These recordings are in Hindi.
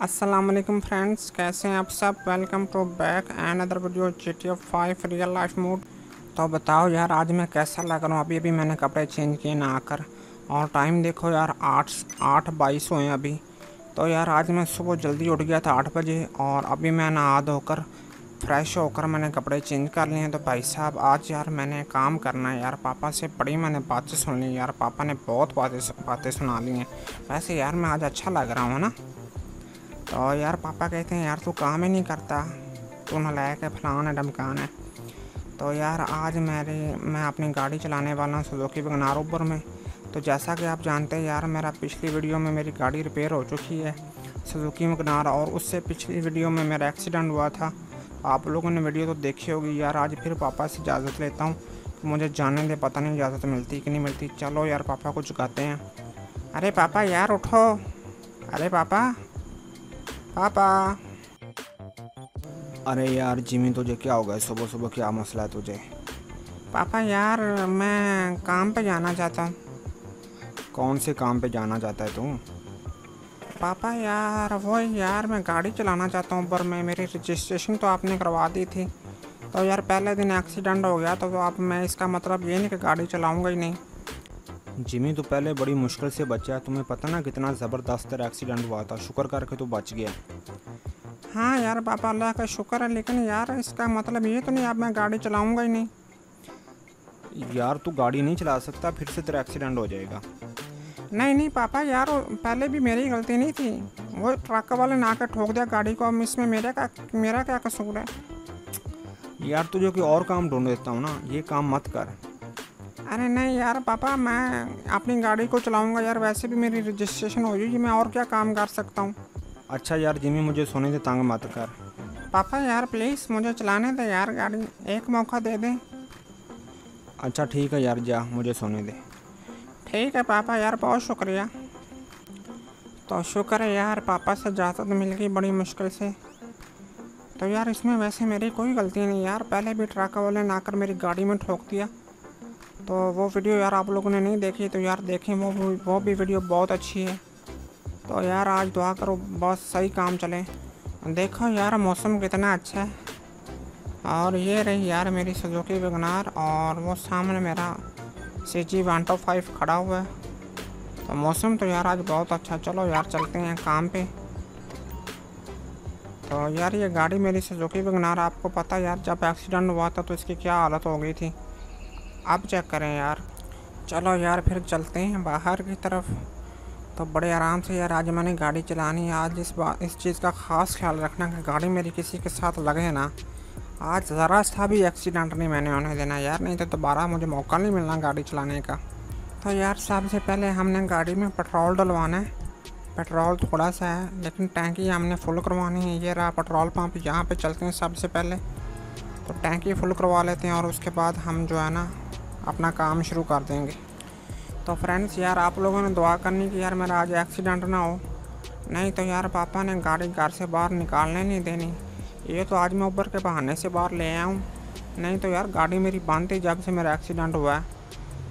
वालेकुम फ्रेंड्स कैसे हैं आप सब? Welcome to back and other video G T F five real life mood तो बताओ यार, आज मैं कैसा लग रहा हूँ? अभी अभी मैंने कपड़े चेंज किए ना आकर। और टाइम देखो यार, आठ आठ बाईस हुए हैं अभी। तो यार, आज मैं सुबह जल्दी उठ गया था आठ बजे और अभी मैं नहा धोकर फ्रेश होकर मैंने कपड़े चेंज कर लिए हैं। तो भाई साहब, आज यार मैंने काम करना है यार। पापा से बड़ी मैंने बातें सुन ली यार। पापा ने बहुत बातें बातें सुना ली हैं। वैसे यार, मैं आज अच्छा लग रहा हूँ ना? तो यार पापा कहते हैं, यार तू काम ही नहीं करता। तू नलायक है फलान है डमकान है। तो यार आज मेरे, मैं अपनी गाड़ी चलाने वाला हूँ सुजुकी वगनार ऊपर में। तो जैसा कि आप जानते हैं यार, मेरा पिछली वीडियो में मेरी गाड़ी रिपेयर हो चुकी है सुजुकी वगनार और उससे पिछली वीडियो में मेरा एक्सीडेंट हुआ था। आप लोगों ने वीडियो तो देखी होगी यार, आज फिर पापा से इजाज़त लेता हूँ। तो मुझे जाने दे, पता नहीं इजाज़त मिलती कि नहीं मिलती। चलो यार, पापा को चुकाते हैं। अरे पापा, यार उठो। अरे पापा। पापा। अरे यार जिमी तुझे क्या हो गया? सुबह सुबह क्या मसला है तुझे? पापा यार मैं काम पे जाना चाहता हूँ। कौन से काम पे जाना चाहता है तू? पापा यार वो यार मैं गाड़ी चलाना चाहता हूँ पर मैं मेरी रजिस्ट्रेशन तो आपने करवा दी थी। तो यार पहले दिन एक्सीडेंट हो गया तो, तो अब मैं इसका मतलब ये नहीं कि गाड़ी चलाऊँगा ही नहीं। जिमी तो पहले बड़ी मुश्किल से बचा तुम्हें पता ना कितना ज़बरदस्त एक्सीडेंट हुआ था। शुक्र करके तो बच गया। हाँ यार पापा अल्लाह का शुक्र है लेकिन यार इसका मतलब ये तो नहीं अब मैं गाड़ी चलाऊँगा ही नहीं। यार तू गाड़ी नहीं चला सकता फिर से तेरा एक्सीडेंट हो जाएगा। नहीं नहीं पापा यार पहले भी मेरी गलती नहीं थी। वो ट्रक वाले ने आकर ठोक दिया गाड़ी को अब इसमें मेरा क्या मेरा क्या कसूर है? यार तुझे कोई और काम ढूंढ देता हूँ ना ये काम मत कर। अरे नहीं यार पापा मैं अपनी गाड़ी को चलाऊँगा यार वैसे भी मेरी रजिस्ट्रेशन हो जाएगी मैं और क्या काम कर सकता हूँ? अच्छा यार जिमी मुझे सोने दे तंग मत कर। पापा यार प्लीज़ मुझे चलाने दे यार गाड़ी एक मौका दे दे। अच्छा ठीक है यार जा मुझे सोने दे। ठीक है पापा यार बहुत शुक्रिया। तो शुक्र है यार पापा से इजाज़त मिल गई बड़ी मुश्किल से। तो यार इसमें वैसे मेरी कोई गलती नहीं यार पहले भी ट्रक वाले ने आकर मेरी गाड़ी में ठोक दिया। तो वो वीडियो यार आप लोगों ने नहीं देखी तो यार देखें वो वो भी वीडियो बहुत अच्छी है। तो यार आज दुआ करो बहुत सही काम चले। देखो यार, मौसम कितना अच्छा है। और ये रही यार मेरी सुजुकी वगनार और वो सामने मेरा C G one two five खड़ा हुआ है। तो मौसम तो यार आज बहुत अच्छा चलो यार चलते हैं काम पे। तो यार ये गाड़ी मेरी सुजुकी वगनार आपको पता यार, जब एक्सीडेंट हुआ था तो इसकी क्या हालत हो गई थी। अब चेक करें यार। चलो यार, फिर चलते हैं बाहर की तरफ़। तो बड़े आराम से यार, आज मैंने गाड़ी चलानी है। आज इस बात इस चीज़ का ख़ास ख्याल रखना कि गाड़ी मेरी किसी के साथ लगे ना। आज ज़रा सा भी एक्सीडेंट नहीं मैंने उन्हें देना यार, नहीं तो दोबारा मुझे मौका नहीं मिलना गाड़ी चलाने का। तो यार, सबसे पहले हमने गाड़ी में पेट्रोल डलवाना है। पेट्रोल थोड़ा सा है, लेकिन टैंकी हमने फुल करवानी है। ये रहा पेट्रोल पंप यहाँ पे चलते हैं सबसे पहले। तो टैंकी फुल करवा लेते हैं और उसके बाद हम जो है ना अपना काम शुरू कर देंगे। तो फ्रेंड्स यार, आप लोगों ने दुआ करनी कि यार मेरा आज एक्सीडेंट ना हो। नहीं तो यार पापा ने गाड़ी घर से बाहर निकालने नहीं देनी। ये तो आज मैं ऊपर के बहाने से बाहर ले आया हूँ। नहीं तो यार गाड़ी मेरी बंद थी जब से मेरा एक्सीडेंट हुआ है।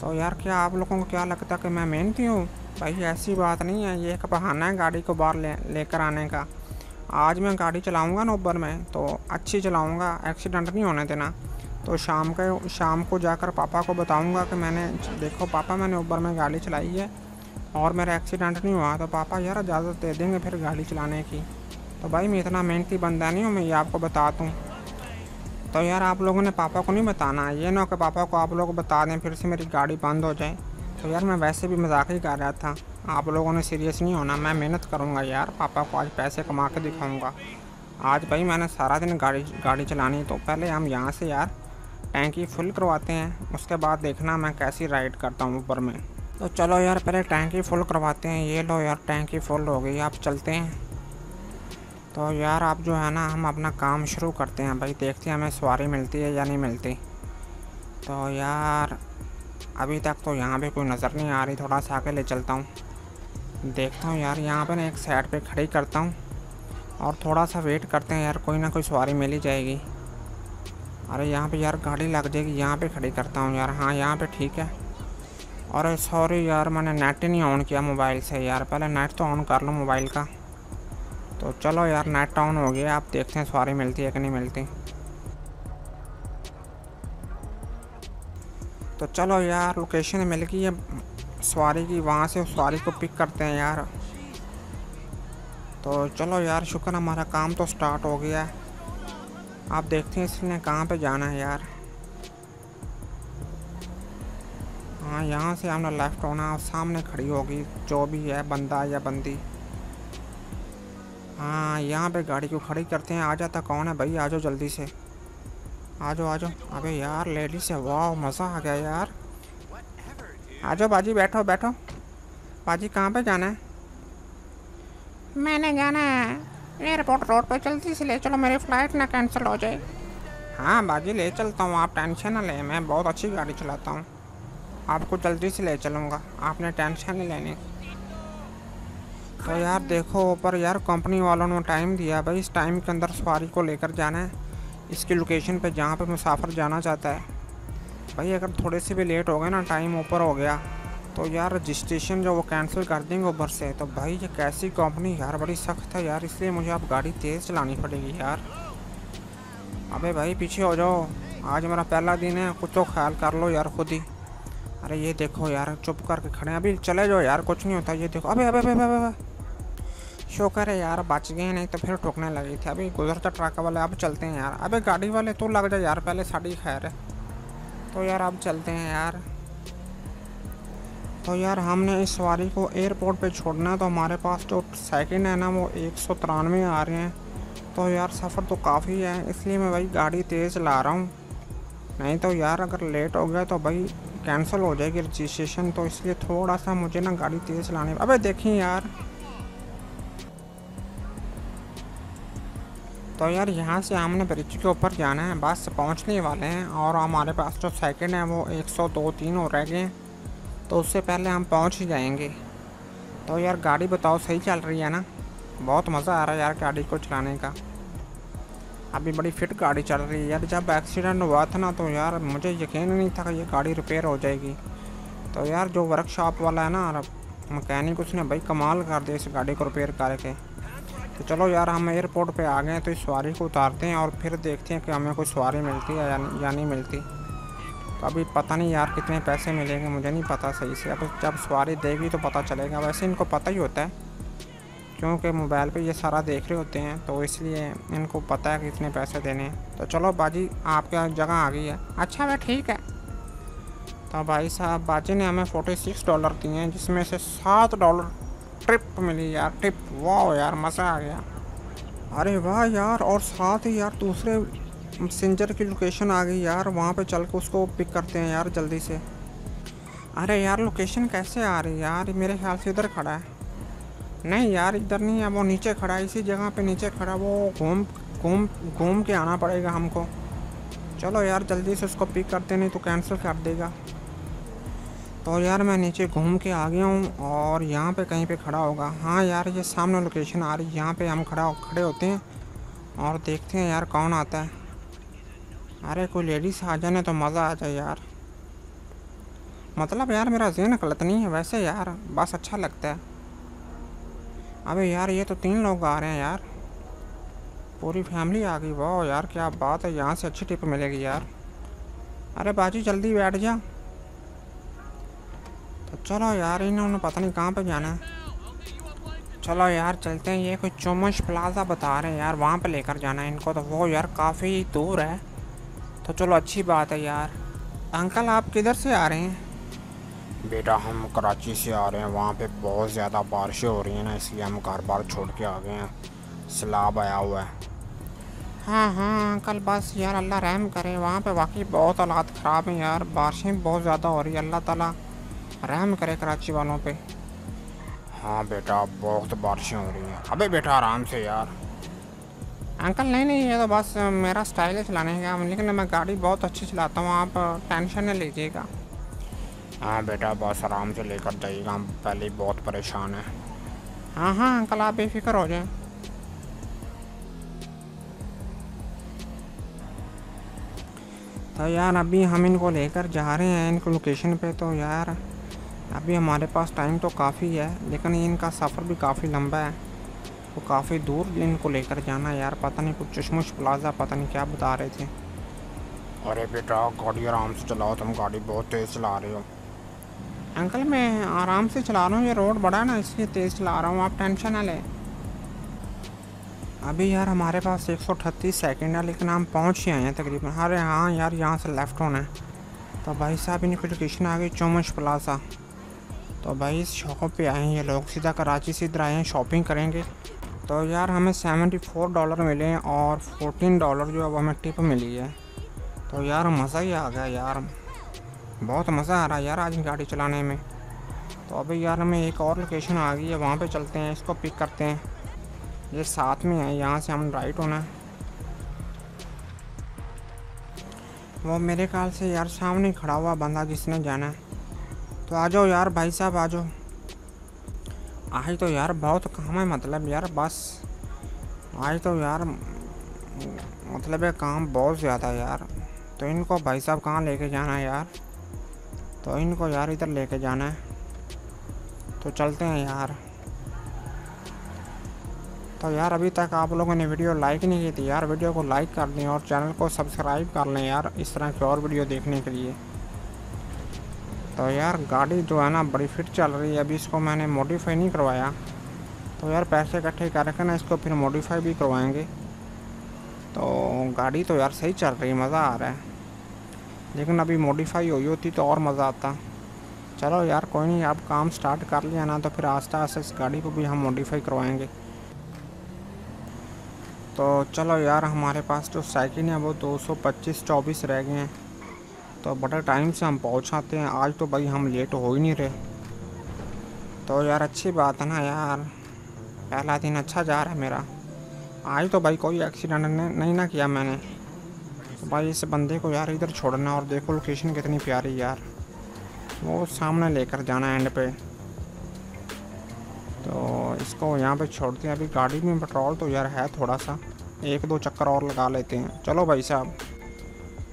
तो यार क्या आप लोगों को क्या लगता है कि मैं मेहनती हूँ? भाई ऐसी बात नहीं है, ये एक बहाना है गाड़ी को बाहर ले, लेकर आने का। आज मैं गाड़ी चलाऊँगा ना ऊबर में तो अच्छी चलाऊँगा एक्सीडेंट नहीं होने देना। तो शाम के, शाम को जाकर पापा को बताऊँगा कि मैंने, देखो पापा मैंने ऊबर में गाड़ी चलाई है और मेरा एक्सीडेंट नहीं हुआ तो पापा यार इजाज़त दे देंगे फिर गाड़ी चलाने की। तो भाई मैं इतना मेहनती बंदा नहीं हूँ, मैं ये आपको बता दूँ। तो यार आप लोगों ने पापा को नहीं बताना, ये ना कि पापा को आप लोग बता दें फिर से मेरी गाड़ी बंद हो जाए। तो यार मैं वैसे भी मज़ाक ही कर रहा था, आप लोगों ने सीरियस नहीं होना, मैं मेहनत करूँगा यार, पापा को आज पैसे कमा के दिखाऊँगा। आज भाई मैंने सारा दिन गाड़ी गाड़ी चलानी तो पहले हम यहाँ से यार टैंकी फुल करवाते हैं, उसके बाद देखना मैं कैसी राइड करता हूँ ऊपर में। तो चलो यार, पहले टैंकी फुल करवाते हैं, ये लो यार, टैंकी फुल हो गई, आप चलते हैं। तो यार, आप जो है ना, हम अपना काम शुरू करते हैं, भाई, देखते हैं हमें सवारी मिलती है या नहीं मिलती। तो यार, अभी तक तो यहाँ पे कोई नज़र नहीं आ रही, थोड़ा सा आके ले चलता हूँ। देखता हूँ यार, यहाँ पे ना एक साइड पे खड़ी करता हूँ, और थोड़ा सा वेट करते हैं यार, कोई ना कोई सवारी मिल ही जाएगी। अरे यहाँ पे यार गाड़ी लग जाएगी, यहाँ पे खड़ी करता हूँ यार। हाँ यहाँ पे ठीक है। अरे सॉरी यार, मैंने नेट ही नहीं ऑन किया मोबाइल से यार। पहले नेट तो ऑन कर लो मोबाइल का। तो चलो यार नेट ऑन हो गया। आप देखते हैं सवारी मिलती है कि नहीं मिलती। तो चलो यार लोकेशन मिल गई है। सवारी की, वहाँ से सवारी को पिक करते हैं यार। तो चलो यार, शुक्र हमारा काम तो स्टार्ट हो गया है। आप देखते हैं इसने कहाँ पे जाना है यार। हाँ यहाँ से हमने लेफ़्ट होना और सामने खड़ी होगी, जो भी है, बंदा या बंदी। हाँ यहाँ पे गाड़ी को खड़ी करते हैं। आ जाता कौन है भाई? आ जाओ जल्दी से। आ जाओ आ जाओ अबे यार लेडीज़ है वाह, मज़ा आ गया यार। आ जाओ बाजी, बैठो बैठो। बाजी, कहाँ पे जाना है? मैंने जाना है। एयरपोर्ट रोड पे जल्दी से ले चलो, मेरी फ़्लाइट ना कैंसिल हो जाए। हाँ बाजी ले चलता हूँ, आप टेंशन ना लें, मैं बहुत अच्छी गाड़ी चलाता हूँ। आपको जल्दी से ले चलूँगा, आपने टेंशन नहीं लेनी। तो यार देखो ऊपर यार कंपनी वालों ने टाइम दिया, भाई, इस टाइम के अंदर सवारी को लेकर जाना है। इसकी लोकेशन पे जहाँ पे मुसाफिर जाना चाहता है। भाई, अगर थोड़े से भी लेट हो गए ना, टाइम ऊपर हो गया। तो यार रजिस्ट्रेशन जो वो कैंसिल कर देंगे ऊपर से तो भाई ये कैसी कंपनी यार बड़ी सख्त है यार इसलिए मुझे आप गाड़ी तेज़ चलानी पड़ेगी यार। अबे भाई पीछे हो जाओ। आज मेरा पहला दिन है कुछ तो ख्याल कर लो यार खुद ही। अरे ये देखो यार चुप करके खड़े हैं। अभी चले जाओ यार कुछ नहीं होता ये देखो। अबे अबे अबे अबे, अबे। शुक्र है यार बच गए नहीं तो फिर ठोकने लगी थी। अभी गुजरता ट्रक वाले अब चलते हैं यार। अबे गाड़ी वाले तो लग जाए यार पहले साड़ी खैर है। तो यार अब चलते हैं यार। तो यार हमने इस सवारी को एयरपोर्ट पे छोड़ना है तो हमारे पास जो सेकंड है ना, वो एक सौ तिरानवे आ रहे हैं। तो यार सफ़र तो काफ़ी है, इसलिए मैं भाई गाड़ी तेज़ चला रहा हूँ। नहीं तो यार अगर लेट हो गया तो भाई कैंसिल हो जाएगी रजिस्ट्रेशन तो इसलिए थोड़ा सा मुझे ना गाड़ी तेज़ चलाने अबे देखें यार। तो यार यहाँ से हमने ब्रिज के ऊपर जाना है, बस पहुँचने वाले हैं, और हमारे पास जो सेकंड है वो एक सौ दो तीन हो रह गए तो उससे पहले हम पहुँच ही जाएँगे। तो यार गाड़ी बताओ सही चल रही है ना? बहुत मज़ा आ रहा है यार गाड़ी को चलाने का। अभी बड़ी फिट गाड़ी चल रही है यार। जब एक्सीडेंट हुआ था ना तो यार मुझे यकीन नहीं था कि ये गाड़ी रिपेयर हो जाएगी। तो यार जो वर्कशॉप वाला है ना मकैनिक उसने भाई कमाल कर दिया इस गाड़ी को रिपेयर करके। तो चलो यार हम एयरपोर्ट पे आ गए तो इस सवारी को उतारते हैं और फिर देखते हैं कि हमें कोई सवारी मिलती है या, नहीं मिलती। तो अभी पता नहीं यार कितने पैसे मिलेंगे, मुझे नहीं पता सही से। अब जब सवारी देगी तो पता चलेगा। वैसे इनको पता ही होता है, क्योंकि मोबाइल पे ये सारा देख रहे होते हैं तो इसलिए इनको पता है कि इतने पैसे देने हैं। तो चलो बाजी, आपके जगह आ गई है। अच्छा वह ठीक है। तो भाई साहब, बाजी ने हमें फोर्टी सिक्स डॉलर दिए हैं, जिसमें से सात डॉलर ट्रिप मिली यार ट्रिप वाह यार, मज़ा आ गया। अरे वाह यार, और साथ ही यार दूसरे मैसेंजर की लोकेशन आ गई यार, वहाँ पे चल के उसको पिक करते हैं यार जल्दी से। अरे यार लोकेशन कैसे आ रही है यार? मेरे ख्याल से इधर खड़ा है। नहीं यार, इधर नहीं है, वो नीचे खड़ा है, इसी जगह पे नीचे खड़ा वो घूम घूम घूम के आना पड़ेगा हमको। चलो यार, जल्दी से उसको पिक करते नहीं तो कैंसिल कर देगा। तो यार मैं नीचे घूम के आ गया हूँ और यहाँ पे कहीं पे खड़ा होगा। हाँ यार, ये सामने लोकेशन आ रही है, यहाँ पे हम खड़ा खड़े होते हैं और देखते हैं यार कौन आता है। अरे कोई लेडीज़ आ जाने तो मज़ा आ जाए यार। मतलब यार मेरा जहन गलत नहीं है वैसे यार, बस अच्छा लगता है। अबे यार ये तो तीन लोग आ रहे हैं यार। पूरी फैमिली आ गई, वाह यार क्या बात है, यहाँ से अच्छी टिप मिलेगी यार। अरे बाजी जल्दी बैठ जा। तो चलो यार, इन्होंने पता नहीं कहाँ पे जाना है। चलो यार चलते हैं, ये कोई चोमश प्लाजा बता रहे हैं यार, वहाँ पे लेकर जाना है इनको तो वो यार काफ़ी दूर है। तो चलो अच्छी बात है यार। अंकल आप किधर से आ रहे हैं? बेटा हम कराची से आ रहे हैं। वहाँ पे बहुत ज़्यादा बारिशें हो रही हैं ना इसलिए हम घर बार छोड़ के आ गए हैं। सैलाब आया हुआ है। हाँ हाँ अंकल बस यार अल्लाह रहम करे। वहाँ पे वाकई बहुत हालात ख़राब हैं यार। बारिशें बहुत ज़्यादा हो रही है। अल्लाह ताला रहम करे कराची वालों पे। हाँ बेटा बहुत बारिशें हो रही हैं। अबे बेटा आराम से यार। अंकल नहीं नहीं ये तो बस मेरा स्टाइल है चलाने का लेकिन मैं गाड़ी बहुत अच्छी चलाता हूँ आप टेंशन नहीं लीजिएगा। हाँ बेटा बस आराम से लेकर जाइएगा हम पहले ही बहुत परेशान हैं। हाँ हाँ अंकल आप बेफिक्र हो जाएँ। तो यार अभी हम इनको लेकर जा रहे हैं इनको लोकेशन पे तो यार अभी हमारे पास टाइम तो काफ़ी है लेकिन इनका सफ़र भी काफ़ी लंबा है। तो काफ़ी दूर इनको लेकर जाना यार। पता नहीं कुछ चश्मुश प्लाजा पता नहीं क्या बता रहे थे। अरे बेटा गाड़ी आराम से चलाओ तुम गाड़ी बहुत तेज़ चला रहे हो। अंकल मैं आराम से चला रहा हूँ ये रोड बड़ा है ना इसलिए तेज़ चला रहा हूँ आप टेंशन ना लें। अभी यार हमारे पास एक सौ अठतीस सेकेंड है लेकिन हम पहुँच ही आए हैं तकरीबन। अरे हाँ यार यहाँ से लेफ़्ट होना है। तो भाई साहब इनकी लोकेशन आ गई चौमश प्लाजा। तो भाई इस शॉप पे आए हैं ये लोग सीधा कराची से इधर आए हैं शॉपिंग करेंगे। तो यार हमें सेवेंटी फोर डॉलर मिले और फोर्टीन डॉलर जो अब हमें टिप मिली है। तो यार मज़ा ही आ गया यार। बहुत मज़ा आ रहा है यार आज गाड़ी चलाने में। तो अभी यार हमें एक और लोकेशन आ गई है, वहाँ पे चलते हैं, इसको पिक करते हैं। ये साथ में है, यहाँ से हम राइट होना वो मेरे ख्याल से यार सामने खड़ा हुआ बंदा जिसने जाना है। तो आ जाओ यार, भाई साहब आ जाओ। आज तो यार बहुत काम है मतलब यार बस। आज तो यार मतलब है काम बहुत ज़्यादा यार। तो इनको भाई साहब कहाँ लेके जाना है यार? तो इनको यार इधर लेके जाना है। तो चलते हैं यार। तो यार अभी तक आप लोगों ने वीडियो लाइक नहीं की थी यार, वीडियो को लाइक कर दें और चैनल को सब्सक्राइब कर लें यार इस तरह की और वीडियो देखने के लिए। तो यार गाड़ी जो है ना बड़ी फिट चल रही है, अभी इसको मैंने मॉडिफाई नहीं करवाया। तो यार पैसे इकट्ठे करके ना इसको फिर मॉडिफाई भी करवाएँगे। तो गाड़ी तो यार सही चल रही है, मज़ा आ रहा है। लेकिन अभी मॉडिफाई हुई होती तो और मज़ा आता। चलो यार कोई नहीं आप काम स्टार्ट कर लिया ना तो फिर आस्ता आस्ता इस गाड़ी को भी हम मॉडिफाई करवाएँगे। तो चलो यार हमारे पास जो साइकिल है वो 225 24 रह गए हैं। तो बड़े टाइम से हम पहुँचाते हैं। आज तो भाई हम लेट हो ही नहीं रहे। तो यार अच्छी बात है ना यार। पहला दिन अच्छा जा रहा है मेरा। आज तो भाई कोई एक्सीडेंट नहीं ना किया मैंने। तो भाई इस बंदे को यार इधर छोड़ना और देखो लोकेशन कितनी प्यारी यार। वो सामने लेकर जाना एंड पे। तो इसको यहाँ पे छोड़ते हैं। अभी गाड़ी में पेट्रोल तो यार है थोड़ा सा। एक दो चक्कर और लगा लेते हैं। चलो भाई साहब।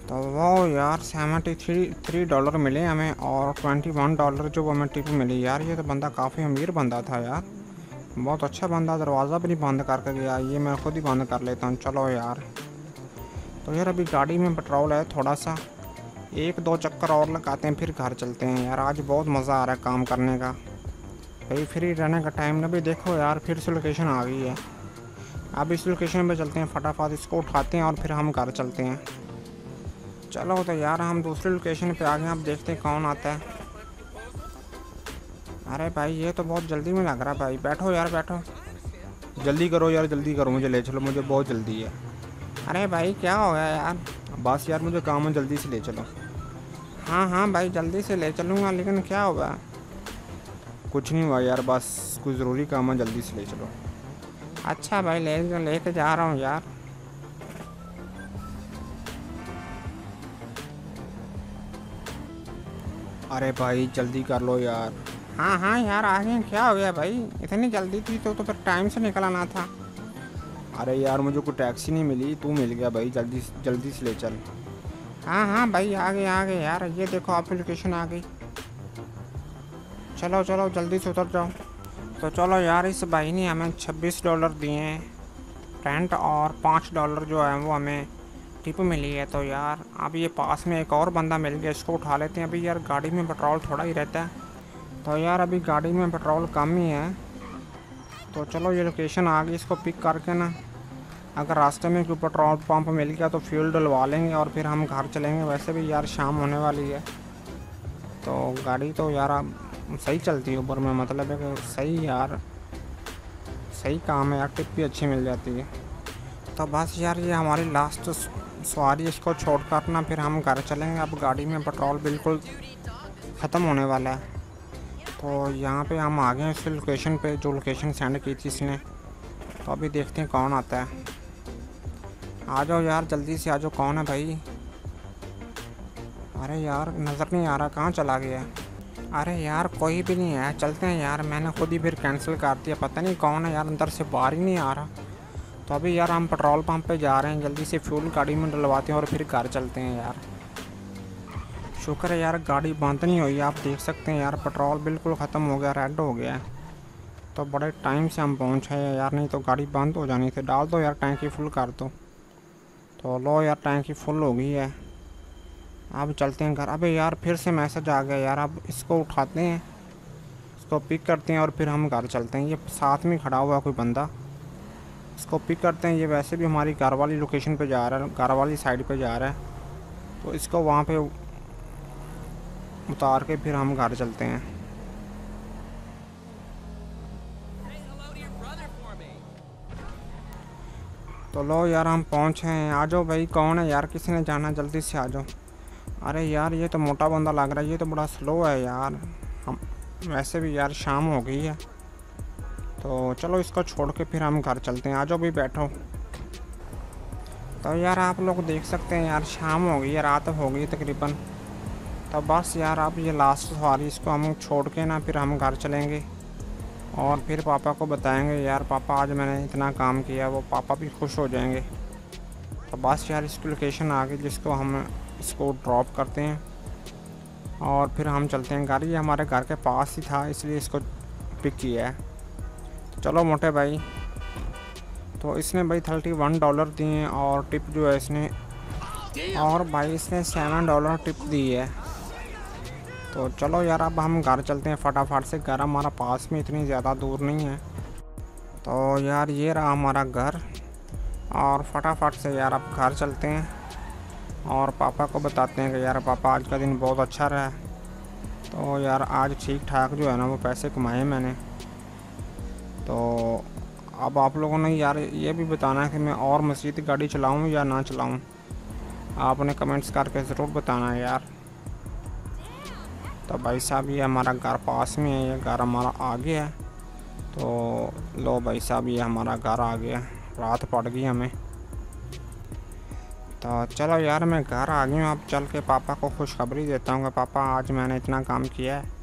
तो वो यार सेवेंटी थ्री थ्री डॉलर मिले हमें और ट्वेंटी वन डॉलर जो हमें टिप मिली यार, ये तो बंदा काफ़ी अमीर बंदा था यार। बहुत अच्छा बंदा, दरवाज़ा भी नहीं बंद करके गया, ये मैं खुद ही बंद कर लेता हूँ, चलो यार। तो यार अभी गाड़ी में पेट्रोल है थोड़ा सा एक दो चक्कर और लगाते हैं, फिर घर चलते हैं यार, आज बहुत मज़ा आ रहा है काम करने का। भाई, फ्री रहने का टाइम ना भी देखो यार, फिर से लोकेशन आ गई है। अब इस लोकेशन पे चलते हैं, फटाफट इसको उठाते हैं और फिर हम घर चलते हैं। चलो तो यार हम दूसरी लोकेशन पे आ गए अब देखते हैं कौन आता है। अरे भाई ये तो बहुत जल्दी में लग रहा है भाई। बैठो यार बैठो। जल्दी करो यार जल्दी करो मुझे ले चलो मुझे बहुत जल्दी है। अरे भाई क्या हो गया यार? बस यार मुझे काम है जल्दी से ले चलो। हाँ हाँ भाई जल्दी से ले चलूँगा लेकिन क्या होगा? कुछ नहीं हुआ यार बस कुछ ज़रूरी काम है जल्दी से ले चलो। अच्छा भाई ले लेके जा रहा हूँ यार। अरे भाई जल्दी कर लो यार। हाँ हाँ यार आगे क्या हो गया भाई? इतनी जल्दी थी तो तो फिर टाइम से निकल आना था। अरे यार मुझे कोई टैक्सी नहीं मिली। तू मिल गया भाई जल्दी जल्दी से ले चल। हाँ हाँ भाई आगे आगे यार। ये देखो लोकेशन आ गई। चलो चलो जल्दी से उतर जाओ। तो चलो यार इस भाई ने हमें छब्बीस डॉलर दिए हैं। रेंट और पाँच डॉलर जो है वो हमें टिप मिली है तो यार अब ये पास में एक और बंदा मिल गया, इसको उठा लेते हैं। अभी यार गाड़ी में पेट्रोल थोड़ा ही रहता है। तो यार अभी गाड़ी में पेट्रोल कम ही है। तो चलो ये लोकेशन आ गई इसको पिक करके ना, अगर रास्ते में कोई पेट्रोल पंप मिल गया तो फ्यूल डलवा लेंगे और फिर हम घर चलेंगे। वैसे भी यार शाम होने वाली है। तो गाड़ी तो यार अब सही चलती है ऊपर में मतलब है कि सही यार, सही काम है यार टिप भी अच्छी मिल जाती है। तो बस यार ये हमारी लास्ट सवारी इसको छोड़ कर ना, फिर हम घर चलेंगे। अब गाड़ी में पेट्रोल बिल्कुल ख़त्म होने वाला है। तो यहाँ पे हम आ गए इस लोकेशन पे, जो लोकेशन सेंड की थी इसने। तो अभी देखते हैं कौन आता है। आ जाओ यार, जल्दी से आ जाओ। कौन है भाई? अरे यार, नज़र नहीं आ रहा। कहाँ चला गया अरे यार, कोई भी नहीं है। चलते हैं यार। मैंने खुद ही फिर कैंसिल कर दिया। पता नहीं कौन है यार, अंदर से बाहर ही नहीं आ रहा। तो अभी यार हम पेट्रोल पंप पे जा रहे हैं, जल्दी से फ्यूल गाड़ी में डलवाते हैं और फिर घर चलते हैं यार। शुक्र है यार गाड़ी बंद नहीं हुई, आप देख सकते हैं यार पेट्रोल बिल्कुल ख़त्म हो गया, रेड हो गया तो बड़े टाइम से हम पहुँचे हैं यार, नहीं तो गाड़ी बंद हो जानी थी। डाल दो यार टैंकी फुल कर दो। तो लो यार टैंकी फुल हो गई है। अब चलते हैं घर। अबे यार फिर से मैसेज आ गया यार, अब इसको उठाते हैं, इसको पिक करते हैं और फिर हम घर चलते हैं। ये साथ में खड़ा हुआ कोई बंदा। इसको पिक करते हैं। ये वैसे भी हमारी घर वाली लोकेशन पे जा रहा है घर वाली साइड पे जा रहा है। तो इसको वहाँ पे उतार के फिर हम घर चलते हैं। तो लो यार, हम पहुँचे हैं। आ जाओ भाई, कौन है यार? किसी ने जाना जल्दी से आ जाओ। अरे यार, ये तो मोटा बंदा लग रहा है। ये तो बड़ा स्लो है यार। हम, वैसे भी यार, शाम हो गई है। तो चलो इसको छोड़ के फिर हम घर चलते हैं। आ जाओ भी बैठो। तो यार आप लोग देख सकते हैं यार, शाम हो गई है, रात हो गई तकरीबन। तो बस यार अब ये लास्ट सवारी इसको हम छोड़ के ना फिर हम घर चलेंगे। और फिर पापा को बताएँगे, यार पापा, आज मैंने इतना काम किया, वो पापा भी खुश हो जाएँगे। तो बस यार इसकी लोकेशन आ गई, जिसको हम इसको ड्रॉप करते हैं। और फिर हम चलते हैं। गाड़ी हमारे घर के पास ही था, इसलिए इसको पिक किया है। चलो मोटे भाई। तो इसने भाई थर्टी वन डॉलर दिए और टिप जो है इसने और भाई इसने सेवन डॉलर टिप दी है। तो चलो यार, अब हम घर चलते हैं फटाफट से। घर हमारा पास में इतनी ज़्यादा दूर नहीं है। तो यार ये रहा हमारा घर। और फटाफट से यार अब घर चलते हैं। और पापा को बताते हैं कि यार पापा, आज का दिन बहुत अच्छा रहा तो यार आज ठीक ठाक जो है ना, वो पैसे कमाए मैंने। तो अब आप लोगों ने यार ये भी बताना है कि मैं और मसीद गाड़ी चलाऊँ या ना चलाऊँ। आपने कमेंट्स करके ज़रूर बताना है यार। तो भाई साहब, ये हमारा घर पास में है, ये घर हमारा आगे है। तो लो भाई साहब, ये हमारा घर आ गया रात पड़ गई हमें। तो चलो यार, मैं घर आ गई हूँ। अब चल के पापा को खुशखबरी देता हूँ कि पापा, आज मैंने इतना काम किया है।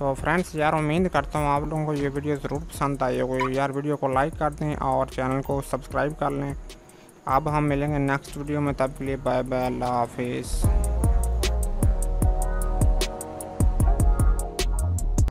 तो फ्रेंड्स यार उम्मीद करता हूँ आप लोगों को ये वीडियो ज़रूर पसंद आई होगी। यार वीडियो को लाइक कर दें और चैनल को सब्सक्राइब कर लें। अब हम मिलेंगे नेक्स्ट वीडियो में, तब के लिए बाय बाय अल्लाह हाफिज़।